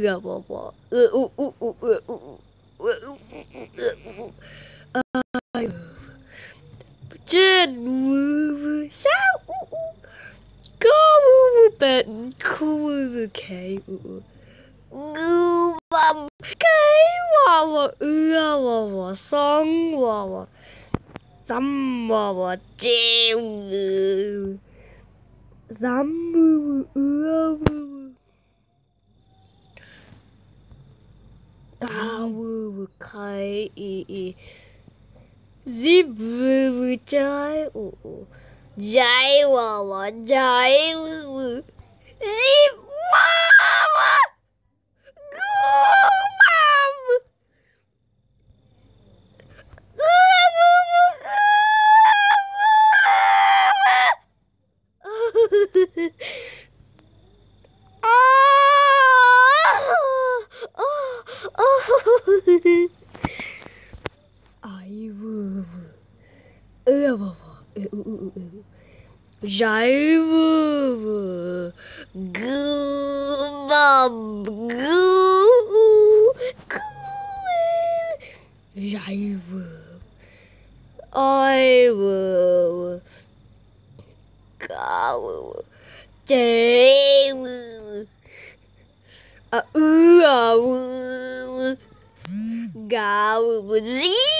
饿婆婆，饿呜呜呜饿呜呜饿呜呜饿呜，哎呦，真呜呜三呜呜，高呜呜笨，哭呜呜开呜，呜哇开哇哇饿哇哇爽哇哇，怎哇哇真呜，怎呜呜。drei, sieben, drei, oh, oh. drei, Mama, drei, sieben. Jive Jive I will go Dave Uh ooh, uh, ooh. God,